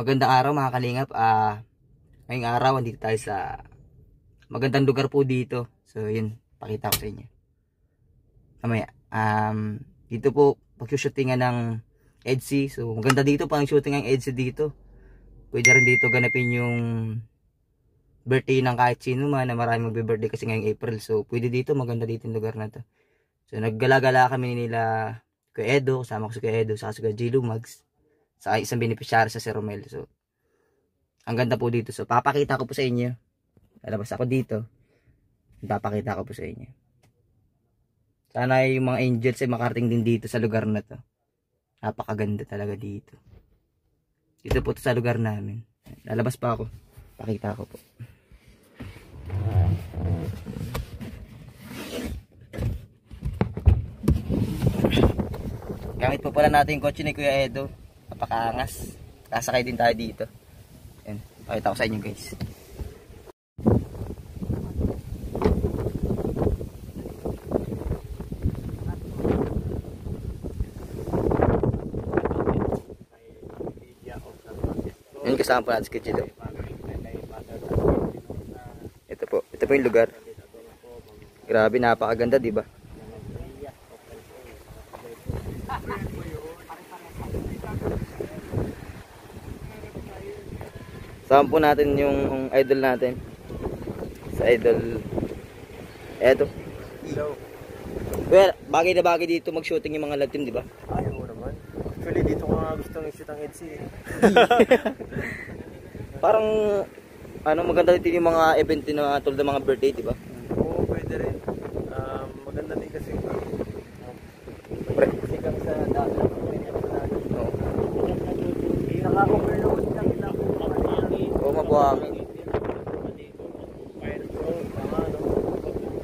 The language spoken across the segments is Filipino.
Magandang araw mga kalingap. Ah, ngayong araw andito tayo sa magandang lugar po dito. So yun, pakita ko sa inyo. Mamaya. Um, dito po pag-shootingan ng EDC. So maganda dito pang shooting ang EDC dito. Pwede rin dito ganapin yung birthday ng kahit sino man na marami magbe-birthday kasi ngayong April. So pwede dito, maganda dito yung lugar na to. So naggala-gala kami nila Kuya Edo, kasama ko si Kuya Edo, saka si Kuya G. Lumags, sa isang beneficiary sa si Romel. So, ang ganda po dito. So, papakita ko po sa inyo. Lalabas ako dito. Papakita ko po sa inyo. Sana yung mga angels ay makarating din dito sa lugar na to. Napakaganda talaga dito. Dito po to sa lugar namin. Lalabas pa ako. Pakita ko po. Gamit po pala natin yung kotse ni Kuya Edo. Napakaangas. Sasakay din tayo dito. Yan. Pakita ko sa inyo guys. Yan kasama po natin Kuya Edo. Ito po. Ito po yung lugar. Grabe, napakaganda, di ba? Saan po natin yung idol natin? Sa idol. Eto. Hello. Well, bagay na bagay dito mag-shooting yung mga love team, di ba? Ay, oo naman. Actually, dito ko nga gustong i-shoot ang EDC. eh. Parang ano maganda dito yung mga event na tulad ng mga birthday, di ba? Oo, pwede rin. Um, maganda din kasi Pre. kasi kami sa dati. Oo. Naka-overload lang lang. Oo, mabuhangin. Fire pro, tama no?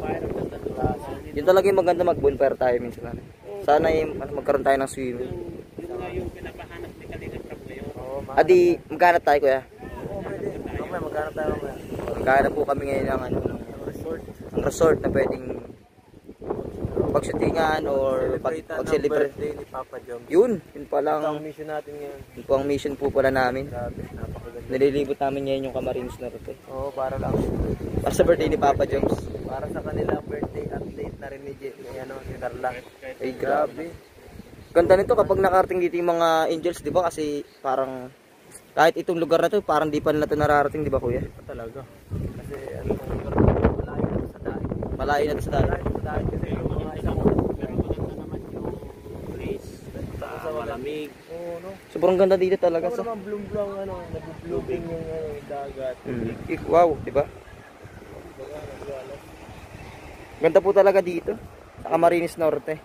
Fire of the klase. Yun talaga yung maganda mag-bonfire tayo minsan. Sana yung magkaroon tayo ng swimming. Yun nga yung pinapahanap ni Kalinga Prab ngayon. Adi, magkanap tayo kuya. Oo, pwede. Mamaya, magkano tayo mamaya? Magkanap po kami ngayon ng ano, ng Ang resort. resort na pwedeng pag-shootingan or pag, pag-celebrate. birthday ni Papa Jom. Yun, yun pa Ito ang lang. mission natin ngayon. Yun po ang mission po pala namin. Grabe, napakaganda. Nililibot namin ngayon yung Camarines na rito. Oo, para lang. Para sa birthday ni Papa Jones. Para sa kanila birthday update na rin ni, ni, ano, ni Carla. Ay, grabe. Ganda nito kapag nakarating dito yung mga angels, di ba? Kasi parang kahit itong lugar na to, parang di pa nila to nararating, di ba kuya? Talaga. Kasi ano, malayo na sa dahil. Malayo na to sa daan. Malayo sa dahil kasi yung mga isang yung malamig. Oo, no? Sobrang ganda dito talaga. Ako So, naman blum-blum, ano, nag-blooming yung ano, yung dagat. mm, wow, di ba? Ganda po talaga dito. Sa Camarines Norte.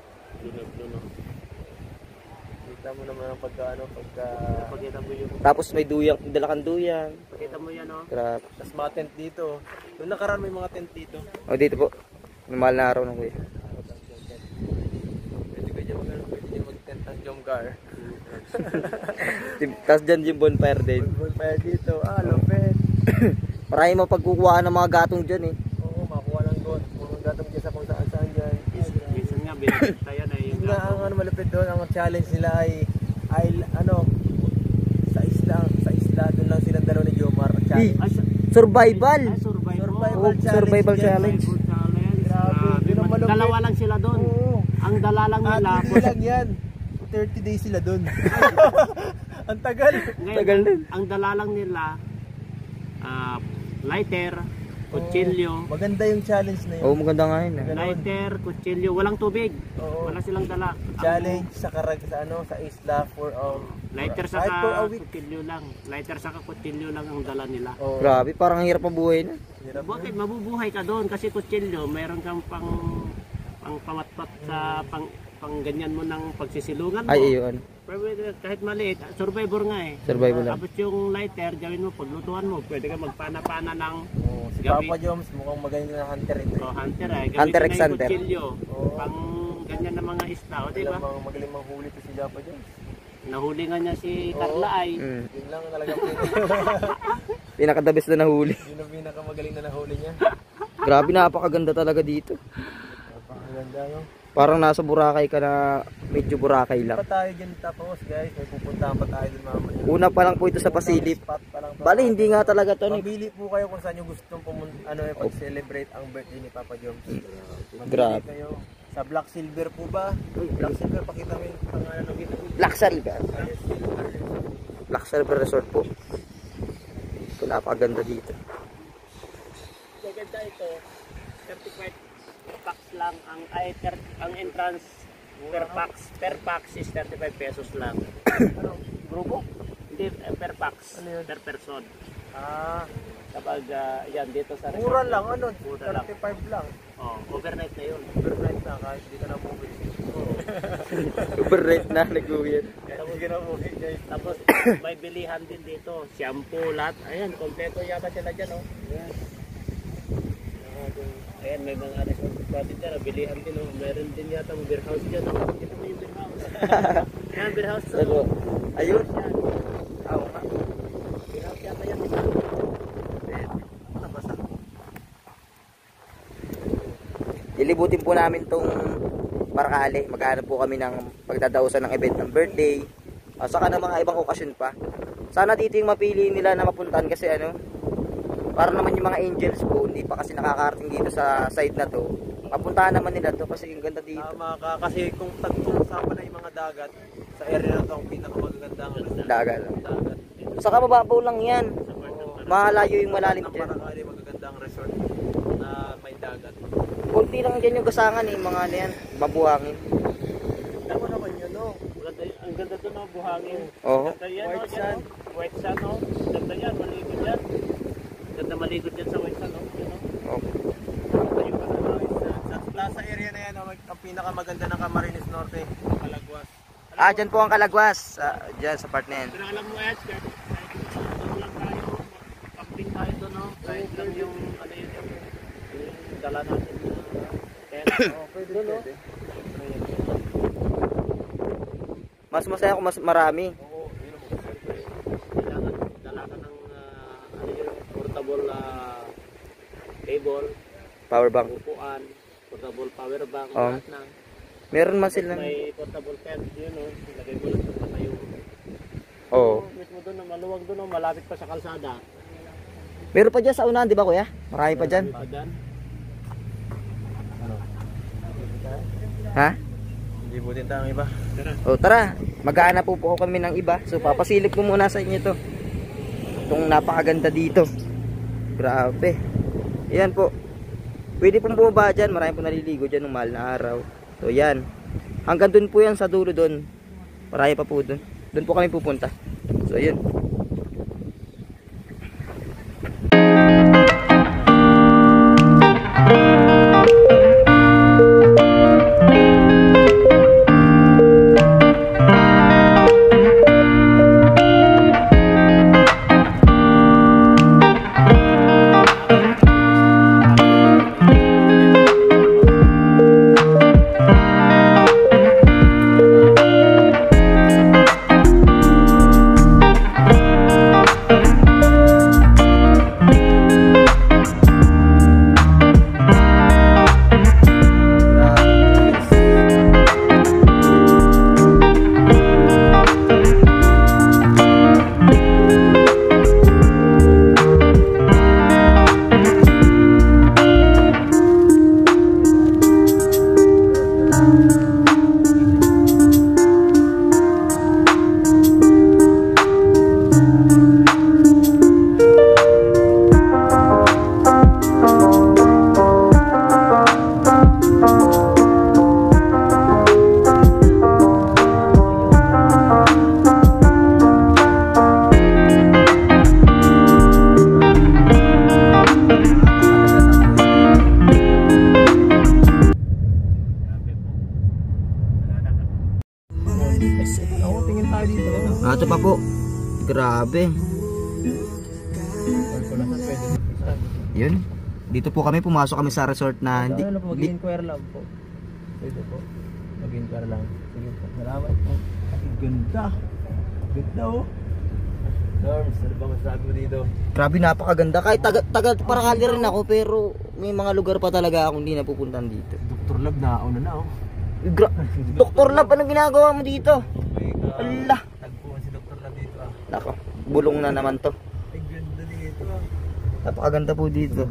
Kita mo naman ang pagka, ano, pagka... Pakita mo yung, Tapos may duyang, dalakan duyang. pakita mo yan oh. Grabe. Tapos mga tent dito. Yung nakaraan may mga tent dito. O dito po. Mahal na araw ng kuya. Pwede ko dyan mag, ano, pwede dyan mag-tent ng Jomgar. Tapos dyan yung bonfire din. Bonfire dito. Ah, lupet. Marami mapagkukuhaan ng mga gatong dyan eh. Oo, makuha ng gold. Kung gatong dyan sa kung saan saan dyan. Minsan nga, binibigta yan eh. Yung nga ang ano malupit doon, ang challenge nila ay ay ano sa isla, sa isla doon lang silang dalawa ni Jomar challenge. Ay, Survival! ay, survival. Survival Oh, survival yan. challenge. Survival challenge. Grabe, malupit. Dalawa lang sila doon. Oo. Ang dala lang nila. hindi lang yan. 30 days sila doon. ang tagal. Ngayon, Tagal din. Ang dala lang nila, ah, lighter, kutsilyo, Maganda yung challenge na yun. Oo, maganda nga yun. eh. Lighter, kutsilyo, walang tubig. Oo. Wala silang dala. Challenge sa karag sa ano sa isla for um Lighter kahit for a saka week. kutsilyo lang. Lighter saka kutsilyo lang ang dala nila. Oh, Grabe, parang ang hirap ang buhay na. hirap Bakit yun. mabubuhay ka doon kasi kutsilyo, meron kang pang pang pamatpat sa pang pang ganyan mo ng pagsisilungan mo. Ay, yun. Pero kahit maliit, survivor nga eh. Survival lang. Tapos yung lighter, gawin mo, paglutuan mo, pwede ka magpana-pana ng Oh, si Gabi. Papa Joms mukhang magaling na hunter ito. eh. oh, hunter eh. Hunter Gamitin x na yung hunter. Oo. Pang ganyan na mga isda, o di ba? Magaling, mang- magaling manghuli to si Papa Joms. Nahuli nga niya si Carla ay. Mm. Yun lang talaga Pinakadabis na nahuli. yun ang pinakamagaling na nahuli niya. Grabe, napakaganda talaga dito. Napakaganda no. Parang nasa Boracay ka na medyo Boracay lang. Pa tayo dyan tapos guys, may pupuntahan pa tayo dun mamaya. Una pa lang po ito sa Pasilip. Bali, hindi nga talaga to. ni- Mamili po kayo kung saan nyo gustong pumunta, ano eh, pag-celebrate ang birthday ni Papa Joms. Mamili Grabe. kayo. Sa Black Silver po ba? Black Silver, pakita mo yung pangalan ng gito. Black Silver. Black Silver Resort po. Ito napakaganda dito. Maganda ito. 35 packs lang ang ay ter- ang entrance per packs per packs is 35 pesos lang. Ano? Grupo? Hindi eh, per packs Ano yun? per person. Ah, Kapag ah, yan dito sa resort. mura lang ano, Mura lang. 35 lang. Oh, overnight na yun. Overnight na kahit di ka na movie. Overrate na nag-uwi. Kahit di ka na movie guys. Tapos may bilihan din dito, shampoo, lahat. Ayan, kompleto yata sila dyan, oh. Ayan. Ayan, may mga resort natin dyan, oh, bilihan din, oh. Meron din yata mga beer house dyan, oh. Kita mo yung beer house. Ayan, beer house, oh. ayun. Yan. Oo nga. Beer house yata yan. Nabasa. Ilibutin po namin tong Parkale. Maghanap po kami ng pagdadausan ng event ng birthday. Uh, saka ng mga ibang okasyon pa. Sana dito yung mapili nila na mapuntahan kasi ano, para naman yung mga angels po, hindi pa kasi nakakarating dito sa side na to. Mapuntahan naman nila to kasi yung ganda dito. Tama ka kasi kung tagtong-usapan na yung mga dagat, sa area na to ang pinakamagagandang Dagat. dagat. Saka mababaw lang yan. Malayo yung malalim Ang dyan. Paracali magagandang resort na may dagat. Kunti lang dyan yung gasangan eh, mga ano yan, babuhangin. Tama naman yun, no? Ang ganda doon, oh, buhangin. Oo. Ganda yan, White dyan, sand. White sand, oh. Ganda yan, maligo dyan. Ganda maligo dyan sa white sand, oh. Yan, oh. Oh. Ganda yung ano, Sa plaza area na yan, oh, ang pinakamaganda ng Camarines Norte, Calagwas. Ah, dyan po ang kalagwas. Ah, dyan sa part na yan. Pero alam mo, Ed, kahit lang tayo, camping tayo doon, no? Kahit lang yung, ano yun, yung, yung dala natin na tent. Oh, pwede, pwede. Mas masaya kung mas marami. Oo, yun maganda. Kailangan dala ka ng, ah, ano yun, portable ah, cable, Power bank. upuan, portable power bank, Oh. lahat na. Meron man silang... May portable tent, yun, no? Lagay mo lang sa tayo. Oo. Mismo doon, maluwag doon, no? malapit pa sa kalsada. Meron pa dyan sa unahan, di ba kuya? Marami pa dyan. Pa dyan. Ano? Ha? Hindi butin tayo iba. O tara, maghahanap po po kami ng iba. So papasilip ko muna sa inyo to. Itong napakaganda dito. Grabe. Yan po. Pwede pong bumaba dyan. Marami po naliligo dyan ng mahal na araw. So yan. Hanggang dun po yan sa dulo dun. Marami pa po dun. Dun po kami pupunta. So yun. Grabe. Dito. Yun. Dito po kami, pumasok kami sa resort na hindi, ano po, mag-inquire lang po. Pwede po. Mag-inquire lang. Sige po. Salamat po. Ang ganda. Ganda oh. Norms, ano ba masasabi mo dito? Grabe napakaganda. Kahit taga, taga Paracali rin ako pero may mga lugar pa talaga akong hindi napupuntan dito. Dr. Love na, una na oh. Gra- Doktor Lab, anong ginagawa mo dito? Ka... Ala. Tagpuan si Dr. Lab dito ah. Nako, bulong na naman to. Ay, ganda dito. Napakaganda po dito.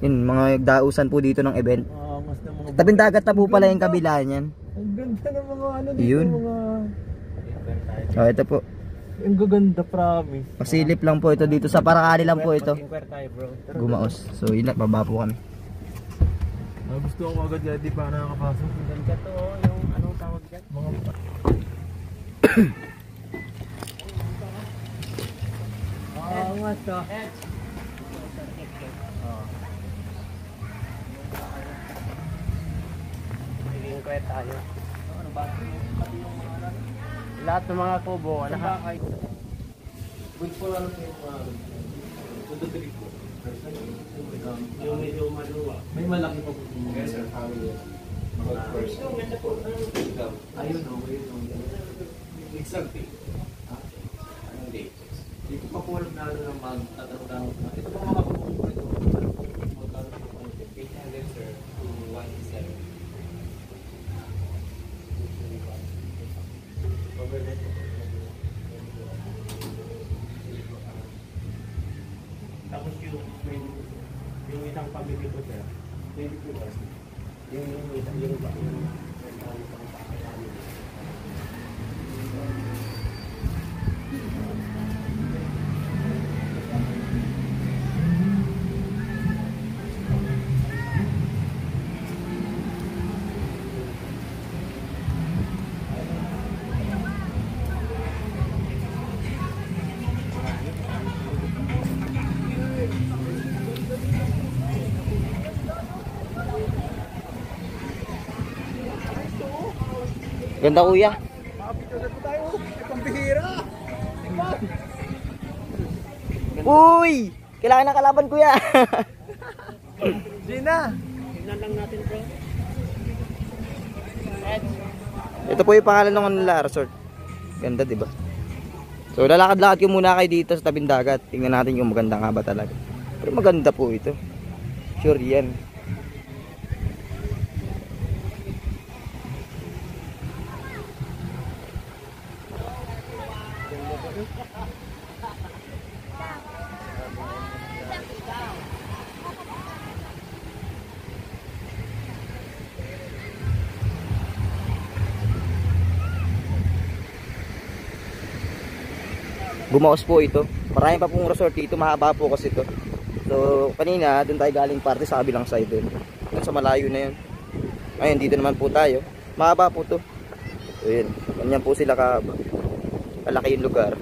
Yun, mga dausan po dito ng event. Mas na mga... Tabing dagat na po pala yung kabila niyan. Ang ganda ng mga ano dito, Yun. mga... Oh, ito po. Ang gaganda, promise. Pasilip lang po ito dito. Sa Parakali lang po ito. Gumaos. So, yun na, baba po kami. Ah, gusto ko agad yan, di pa nakakapasok. Ang ganda to, oh, yung anong tawag dyan? Mga Oo nga to. Mag-inquire tayo. Lahat ng mga kubo, lahat. Good po lang yung mga... Tututulig po. Yung medyo maluwa. May malaki pa po. Yes, sir. Family. Mga first. Ayun o, ayun o. Exact date. Ha? Anong date? Hindi ko pa po alam na ano ng magtatanong lang. Ito pa mga po po ito. Magkano po po ito? 800 sir to 187. Overnight po. Tapos yung, yung, isang pamilya ko sir, 22 hours. yung yung yung yung Ganda kuya. Uy! Kailangan ng kalaban kuya. Gina! Tignan lang natin bro. Ito po yung pangalan ng nila resort. Ganda, di ba? So, lalakad-lakad ko muna kayo dito sa tabing dagat. Tingnan natin kung maganda nga ba talaga. Pero maganda po ito. Sure yan. Bumaos po ito. Marami pa pong resort dito. Mahaba po kasi ito. So, kanina, doon tayo galing parte sa kabilang side doon. Sa malayo na yun. Ngayon, dito naman po tayo. Mahaba po to. So, yun. Po sila ka kalaki yung lugar.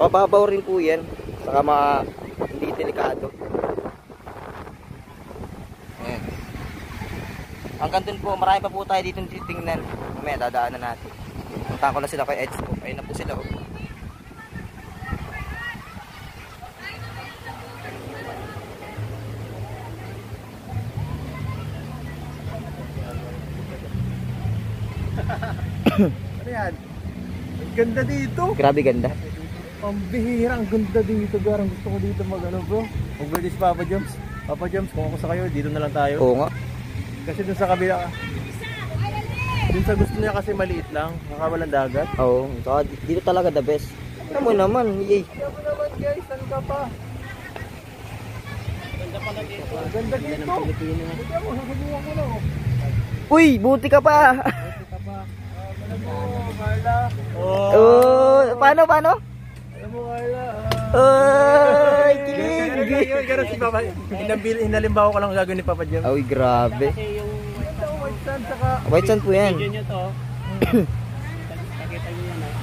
Mababaw rin po yan. Saka mga hindi delikado. Ayan. Hanggang doon po, marami pa po tayo dito titingnan. Mamaya, dadaanan natin. Punta ko na sila kay Edge po. Ayun na po sila. Oh. Ano yan? Ganda dito. Grabe ganda. Ang bihira, ang ganda dito. Garang gusto ko dito mag ano bro. Mag-British Papa Joms. Papa Joms, kung ako sa kayo, dito na lang tayo. Oo nga. Kasi dun sa kabila ka. Dun sa gusto niya kasi maliit lang. Nakakawalan dagat. Oo. Saka dito talaga the best. Ano mo naman, yay. Kaya mo naman guys, saan ka pa? Ganda pala dito. Ganda dito. Na oh. Uy, buti ka pa. Carla. Oh, paano, paano? Alam mo, Carla. Ay, kilig. ganun, si Papa. Hinalimbawa ko lang gagawin ni Papa Jam. Ay, grabe. Ito, white sand, saka... White sand po yan. video nyo to.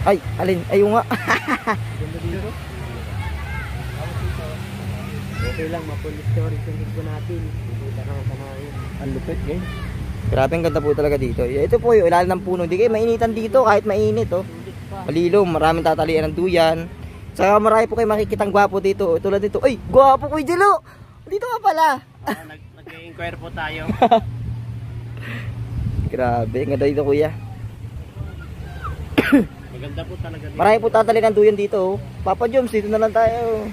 Ay, alin? Ayun nga. Ganda dito. Okay lang, mapulis storage yung natin. Hindi ka naman samahin. Ang lupit, guys. Grabe ang ganda po talaga dito. Ito po yung ilalim ng puno. Hindi kayo mainitan dito kahit mainit, oh. Malilom, maraming tatalian ng duyan. Saka marami po kayo makikitang gwapo dito. Tulad dito. Ay, gwapo ko, Jelo! Dito ka pala. Oh, nag- Nag-inquire po tayo. Grabe, ang ganda dito, kuya. Maganda po talaga dito. Marami po tatalian ng duyan dito, oh. Papa Joms, dito na lang tayo.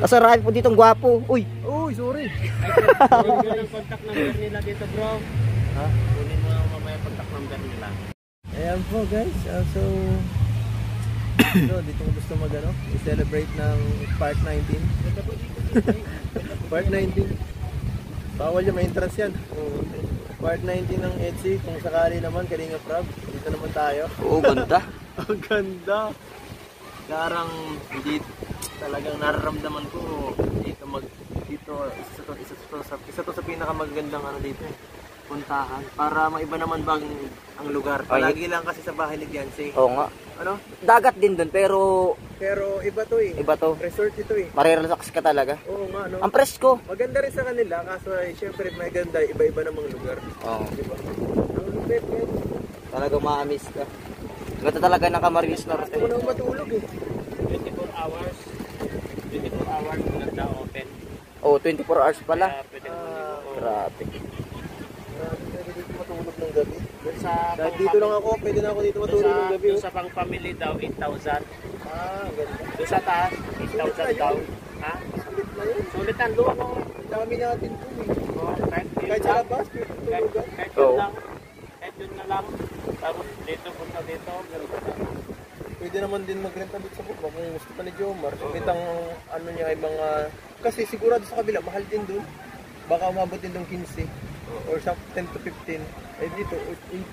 Kasi marami po dito ang gwapo. Uy, Uy, sorry. Ay, yung yung contact number nila dito bro. Ha? Kunin mo mamaya contact number nila. Ayan po guys, Ah, so so, dito ko gusto mag ano, i-celebrate ng Part 19. Part 19. Bawal yung entrance yan. Part 19 ng EDSI, kung sakali naman, Kalinga Prab, dito naman tayo. Oo, ganda. Ang ganda! Karang hindi talagang nararamdaman ko dito mag dito isa to isa to sa isa to sa pinakamagandang ano dito eh, puntahan para maiba naman bang ang lugar. Ay. Palagi lang kasi sa bahay ni Beyonce. Oo nga. Ano? Dagat din dun, pero Pero iba to eh. iba to. Resort ito eh. Marirelax ka talaga. Oo nga no. Ang presko. Maganda rin sa kanila kaso eh, syempre may ganda iba-iba namang lugar. Oo. Diba? Ang lupit guys. Talagang ma-miss ka. Ganda talaga ng Camarines Norte. Nang matulog eh. 24 hours. 24 hours maganda open. Oh, 24 hours pala. Kaya pwede mo Ah. Grabe. Pwede dito matulog ng gabi. Sa Kahit dito lang ako, pwede na ako dito matulog ng gabi. doon oh. sa pang family daw 8,000. Ah, ganda. Doon sa taas 8,000 daw. Ha? Sulit na yun. Sulit ang doon. Oh. Ang dami natin po eh. Oh, kahit, Kahit sa labas, pwede kahit, tulugan. kahit Oo. yun lang. Kahit yun na lang. Tapos dito punta dito. Ganun. Pwede naman din mag-renta dito sa baba kung gusto pa ni Jomar. Sulit ang ano niya ay mga... Kasi sigurado sa kabila, mahal din dun. Baka umabot din dong 15. Or sa 10 to 15. Eh dito,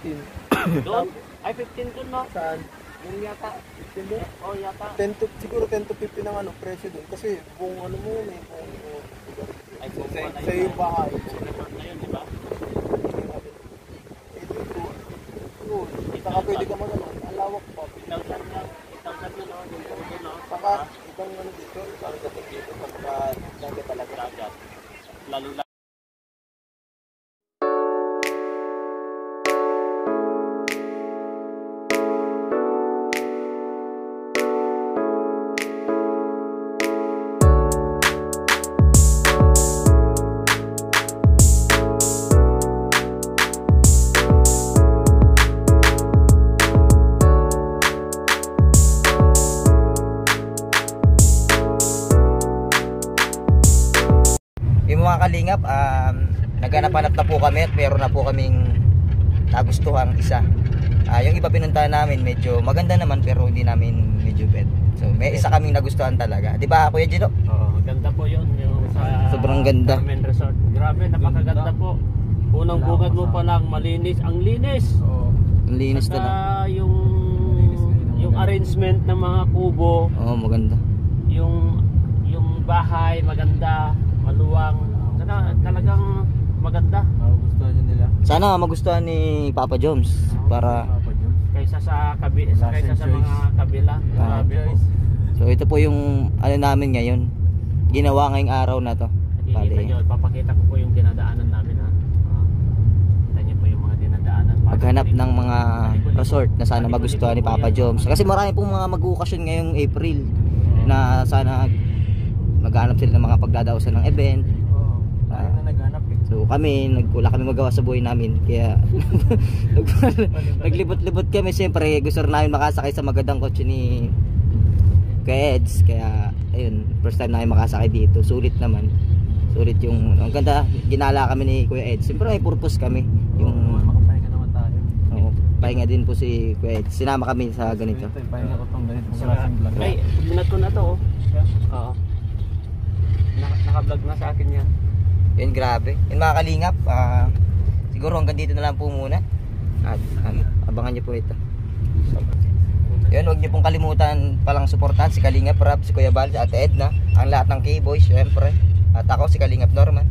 18. Doon? Ay, 15 doon no? Saan? Yung yata. 15 doon? Oh, yata. 10 to, siguro 10 to 15 ang ano, presyo dun. Kasi kung ano mo yun eh, kung uh, Ay, sa, kung sa, sa yun. iyong bahay. Resort na yun, di ba? Eh dito, yun, saka pwede ka mag ano, ang lawak pa. 8,000 lang. 8,000 yun, no? Yung doon, no? Saka ibang ano dito, ang dating dito, pagka dagat talaga. Lalo. Yung iba pinuntahan namin medyo maganda naman pero hindi namin medyo bet. So may isa kaming nagustuhan talaga. 'Di ba Kuya Gino? Oo, ganda po yun. Yung sa Sobrang ganda. Carmen Resort. Grabe, napakaganda po. Unang bungad mo pa lang, malinis. Ang linis. Oo. Ang linis Saka talaga. yung yung arrangement ng mga kubo, Oo, maganda. yung yung bahay maganda, maluwang. Saka talagang maganda Magugustuhan yun nila. Sana magustuhan ni Papa Joms para Jones. Kaysa sa kabi sa kaysa sa mga kabila. Ah, Grabe po. So ito po yung ano namin ngayon. Ginawa ngayong araw na to. Nakikita Bali. nyo, papakita ko po yung dinadaanan namin ha. Ah, Kita nyo po yung mga dinadaanan. Maghanap ng mga resort na sana magustuhan ni Papa Joms. Kasi marami pong mga mag-ukasyon ngayong April na sana maghanap sila ng mga pagdadaosan ng event. Oo. Tayo na naghanap eh. So kami, nag, wala kami magawa sa buhay namin. Kaya naglibot-libot kami. Siyempre gusto rin namin makasakay sa magandang kotse ni Kuya Eds. Kaya ayun, first time namin makasakay dito. Sulit naman. Sulit yung, ang ganda, ginala kami ni Kuya Eds. Siyempre may purpose kami. Yung, makapahinga naman tayo. oo, pahinga din po si Kuya Eds. Sinama kami sa ganito. Ito, pahinga ko tong vlog. ay, binat ko na to oh. Oo. Naka, naka-vlog na sa akin yan. Yun, grabe. Yun mga kalingap, ah, siguro hanggang dito na lang po muna. At ano, abangan nyo po ito. Yun, huwag nyo pong kalimutan palang suportahan si Kalingap Rab, si Kuya Bal, Ate Edna, ang lahat ng K-Boys, syempre. At ako, si Kalingap Norman.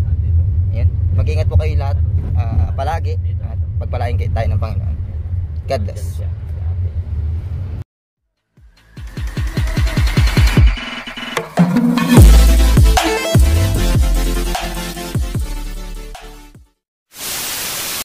Yan. Mag-ingat po kayo lahat ah, palagi. At pagpalain kayo tayo ng Panginoon. God bless.